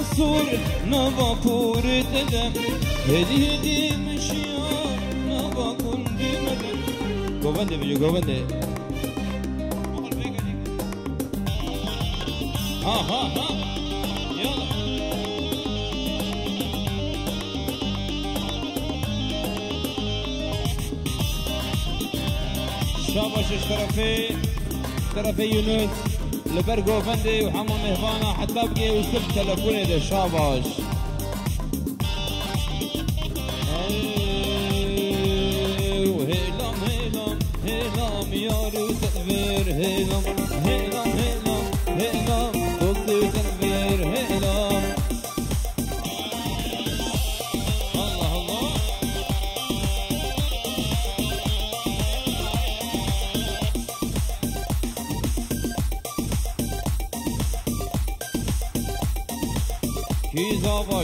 شنجونه ونصور نباكور ددم هدي هدي مشيان نباكور دمدم گوونده بجو گوونده ها ها ها يلا شاباش اشترفي لبرقو فندي حتى بقي وسب تلفوني ده شاباش.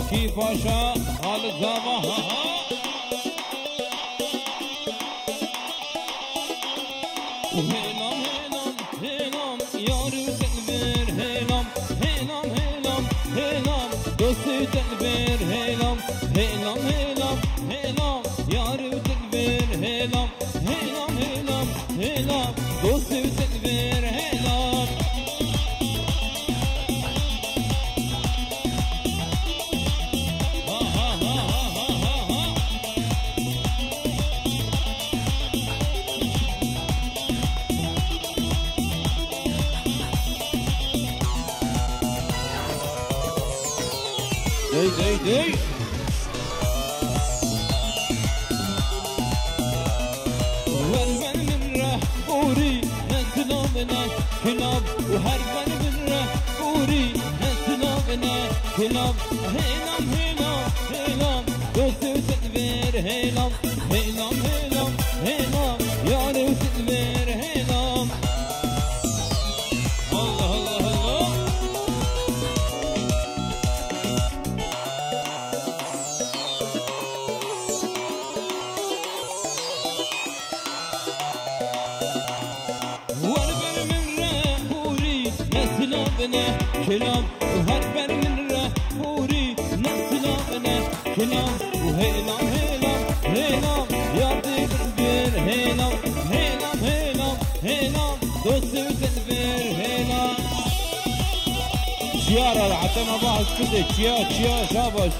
Keep başa halgama نسلابنا كلام وهربر من رهوري نسلابنا كلام وهيلام هيلام هيلام يا تكبير هيلام هيلام هيلام هيلام دوسي وتنبير هيلام شيارة عطينا بعض كده شيا شيا شابش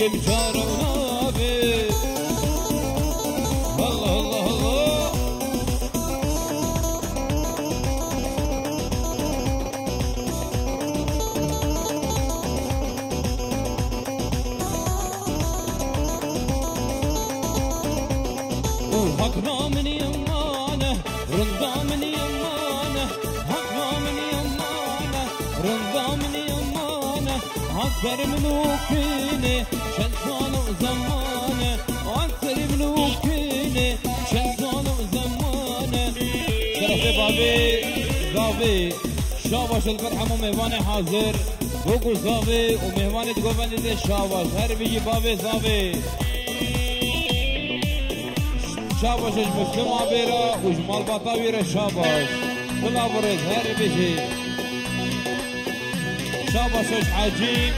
kim çare abi. Allah Allah Allah. O hak namını yemane Rında mını yemane سر ملوکینه چند سال و زمانه آن سر ملوکینه چند سال و زمانه شرف بابی زاوی شاباش البرحم و مهمان حاضر بگو زاوی و مهمانت گوبندید شاباش هر بگی بابی زاوی شاباشش مشکم آبیره و جمال باطاویره شاباش بلا برد هر بشید شاباش حاجي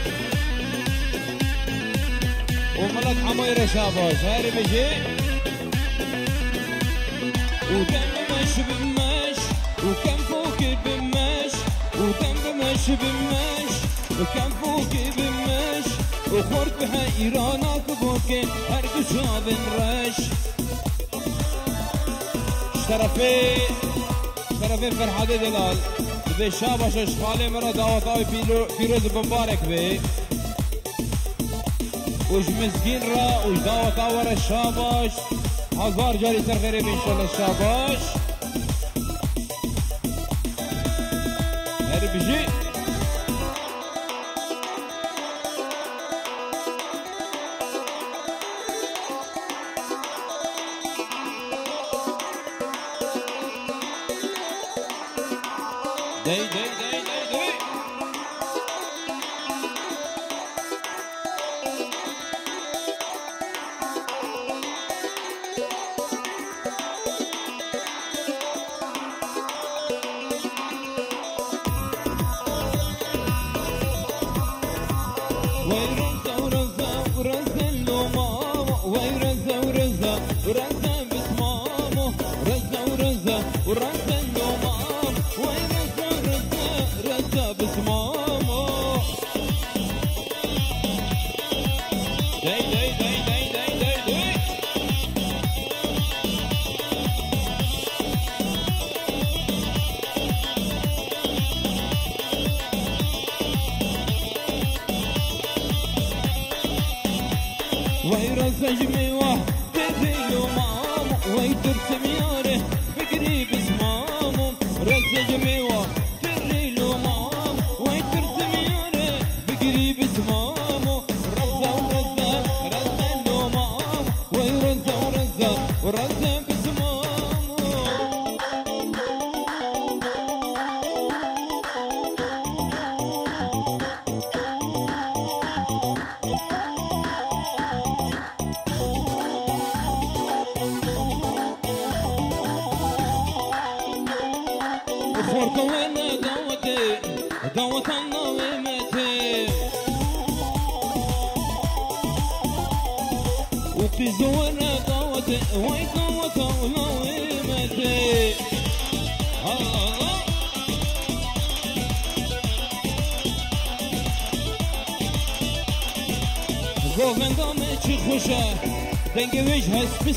وملك عميرة شاباش هر بيجي. ودم مش بمش وكم فوق بمش ودم مش بمش وكم فوقي بمش وخورت بحيرانك بوكي هر قشاب رش شرفي شرفي فرحة دلال. به شاباش اشغال مرا دعوتای پیروز بمبارک بی، اوش مسکین را اوش دعوتا ور شاباش هزار جاری سر خیره شاباش Wait.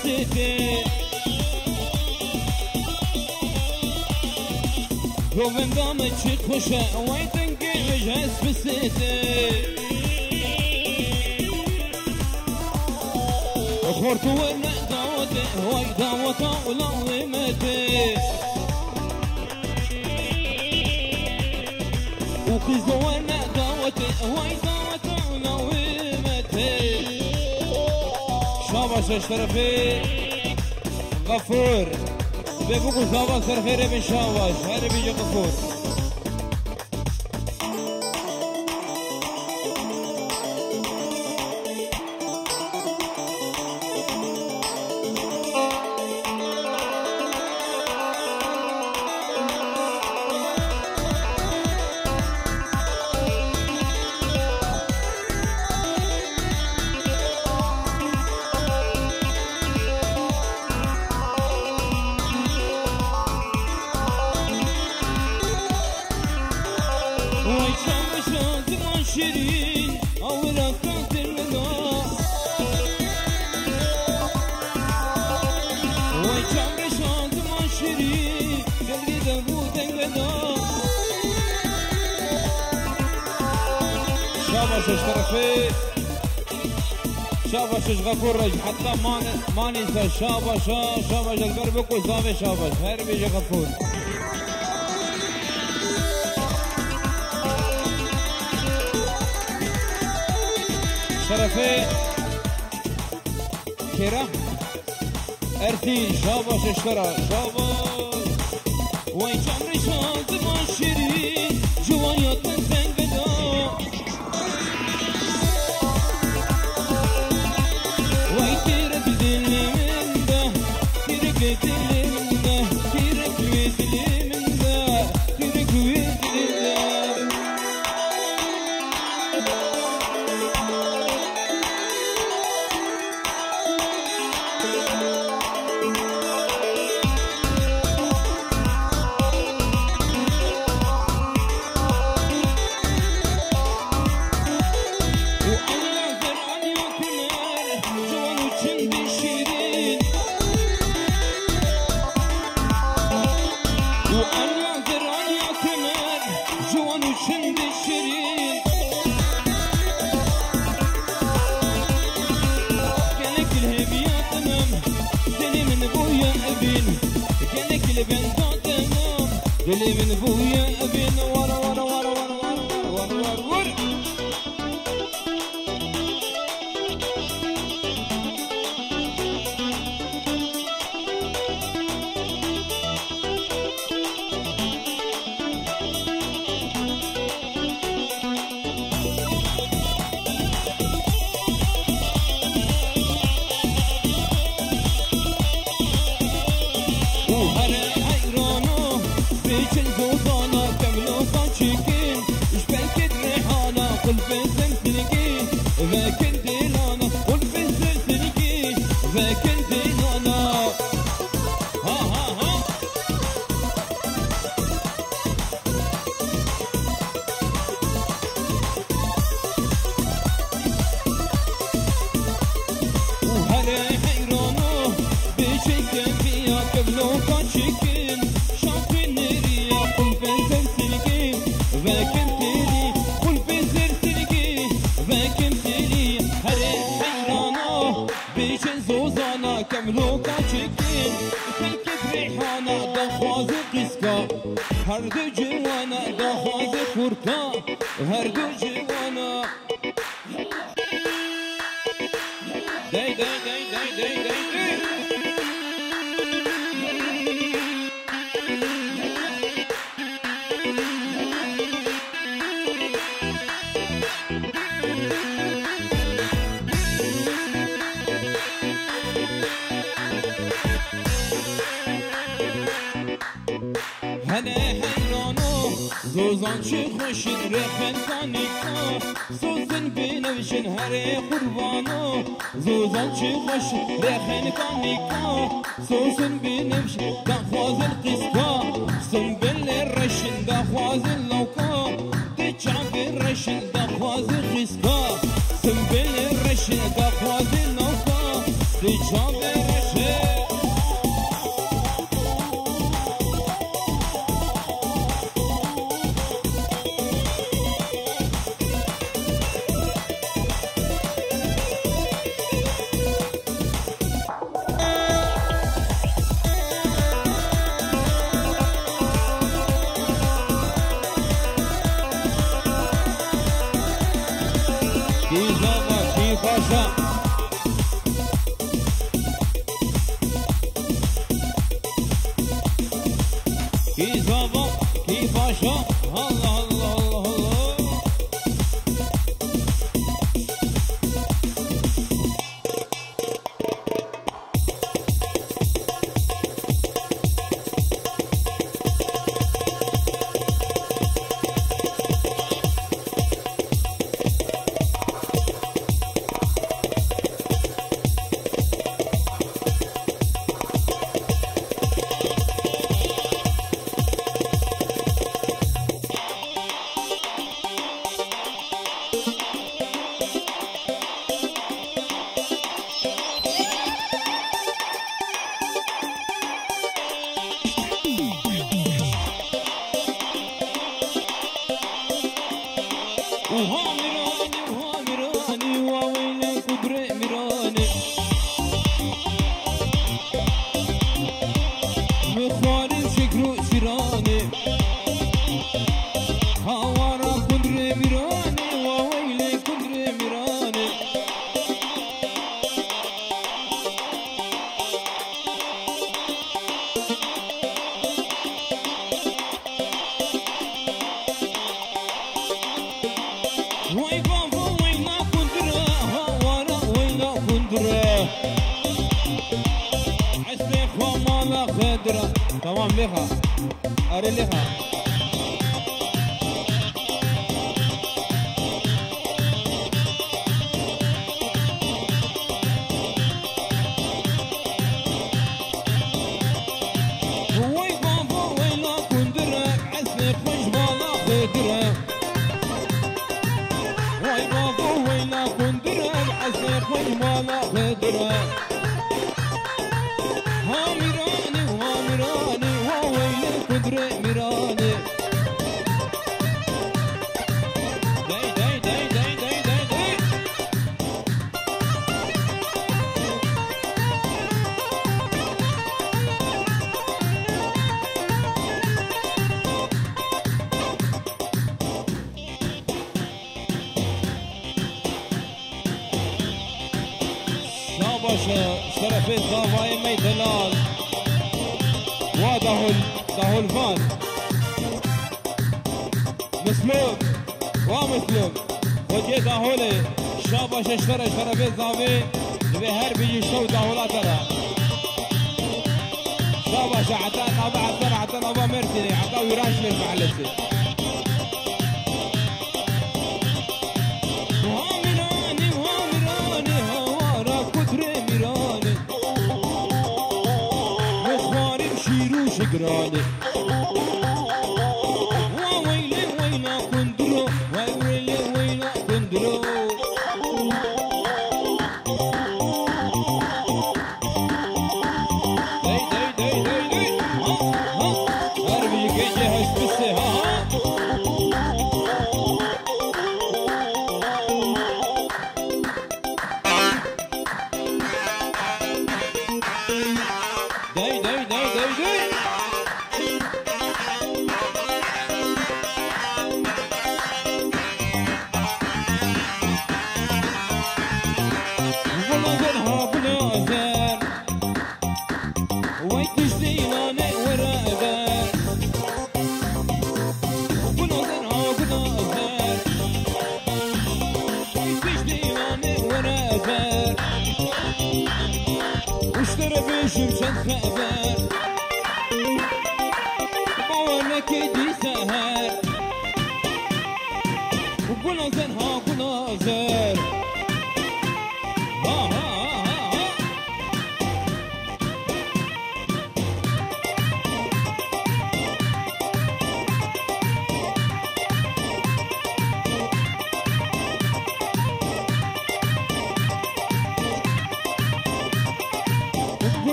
هست بستیتی گوهن دامه چی خوشه وای دنگ ویش هست بستیتی خورتو ون دعوتي وای دعوتا ولا ومتي وكيزو شش طرفه غفور. به بقول صاحب طرفه ربن شاواش هر بیجا غفور شاباش اشترفي شاباش غفور حتى ما ما ننسى شاباش شاباش القربك وزامي شاباش هربي غفور شرفي كرم ارتين شاباش اشترى شاباش وين جمري شاد ما شيرين جوانيات من دل بن دادم دل من بین ور هر دو جوانا دخواز كوركا هر دو جوانا زوزان چه خوشین رخن کانیکا سوزن بنوشن هر قربانو زوزان چه خوش رخن کانیکا سوزن بنوشن دخوازن قسکا سنبل رشن دخوازن لوکا. تچاب رشن دخوازن قسکا Trump. ومالا خضرة تمام لها أري لها وي بابا وينا قدرة عسلك وش بالا خضرة وي باشا شرفين صافاي ميدلال وده داهول فان. (مسموك ومسلوب ودي داهولي شابا شرف شرفين صافي لبي هربي يشتو داهولا ترى شاباش شعتان أبا عتان عتان أبا مرتني عتاوي راشلي grande.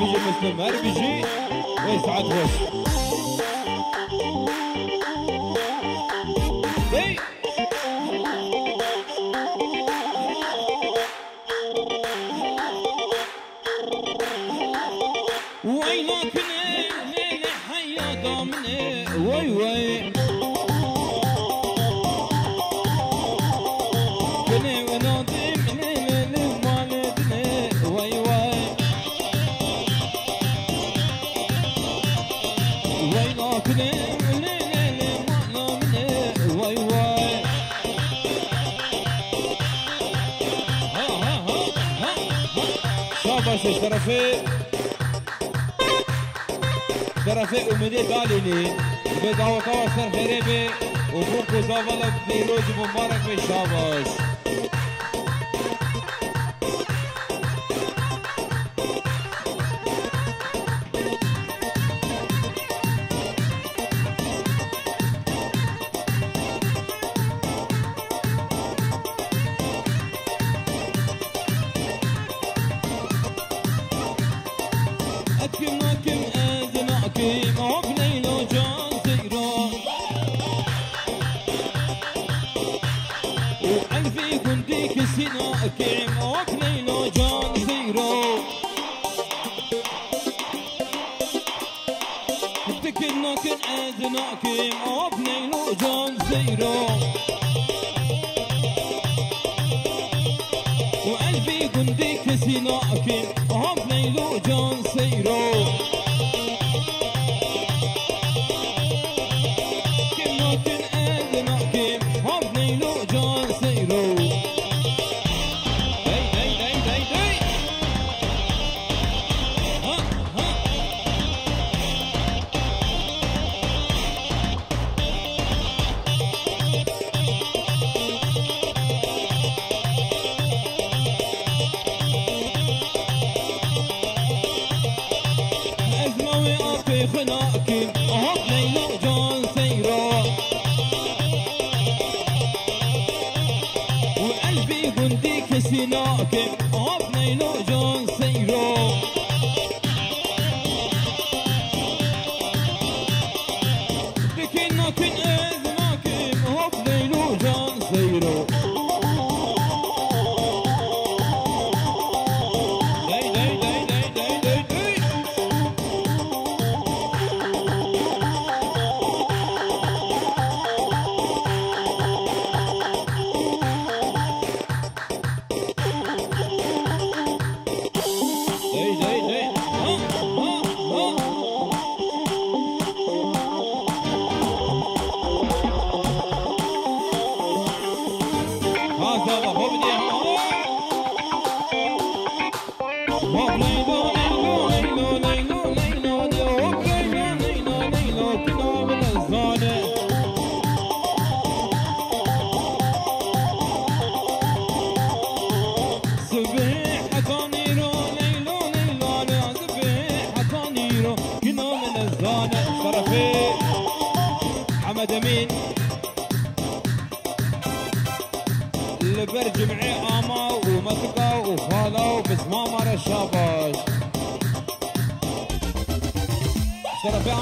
بيجي مثل ما بيجي. ويسعد وش شرفي. شرفي أمني باليني. بدعوة طوى صرف ريبي وفوق زوالة بنيروز مبارك بالشابش بك سيناكي وهم ليلو جون سيرو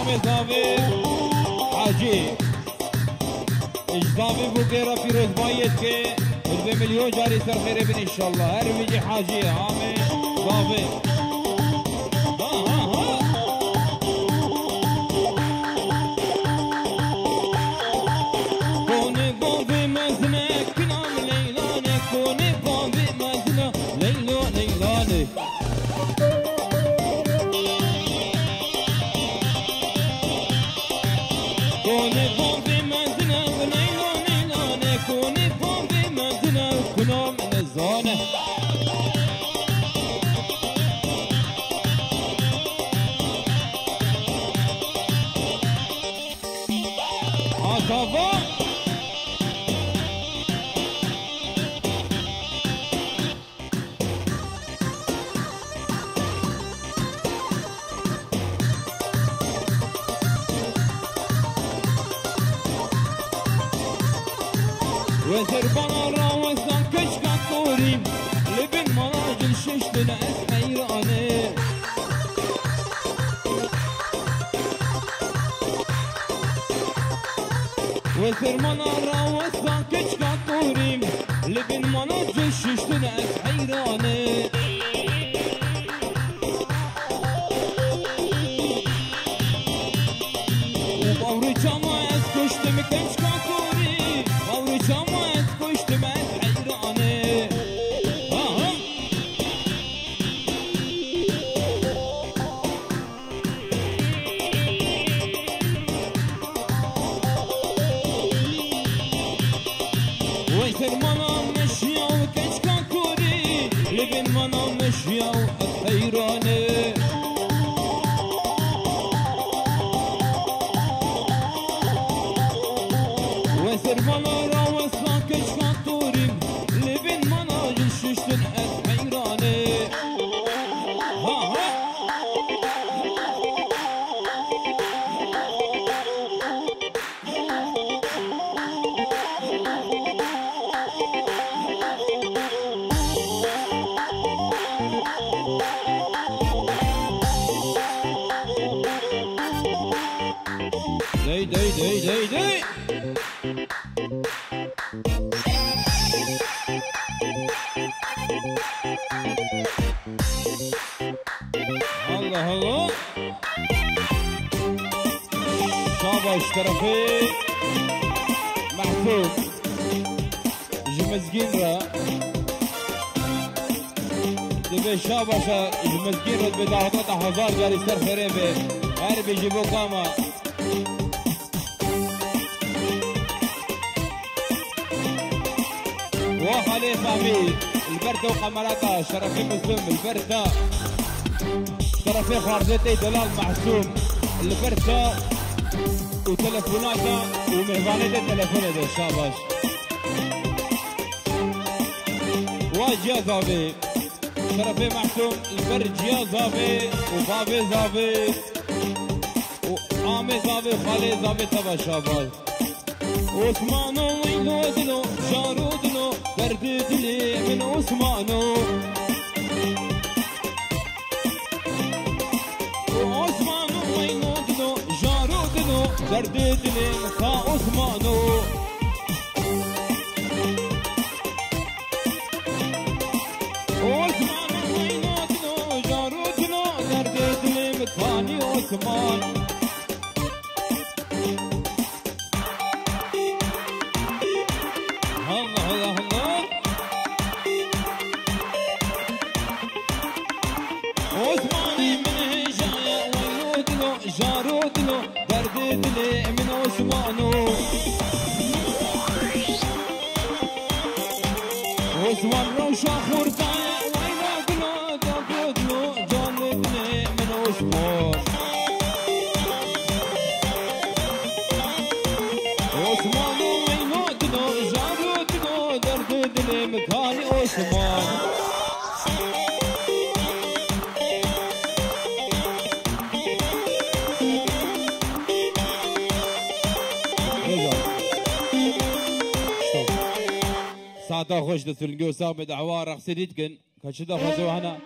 من داوید عجیب اجدابی بگیره پیروز باید که قربه ملیون جاری سر خیره بین انشالله هر ویجی حاجی آمین داوید me. Let's go. شاباش طرفي محسوب جمزگین را دبی شاباش جمزگین را به دهات هزار جاری سر فره به هر بیجی بو کاما وخلي فامي البردة وقمراتا شرفي مسلم. البردة شرفي خارجتي دلال محسوم. البردة وتلفوناتا ومهبانيتا تلفوناتا شاباش واجيا زافي شرفي محسوم البرد جيا زافي وبابي زافي وعامي زافي خالي زافي تبا شاباش عثمانو وينو دلو جارو دلو درد دلي من عثمانو عثمانو دلو درد دلي من عثمانو عثمانو خوش دستلقو سامد عوار رقصي ديتكن كشدا خزو هنا؟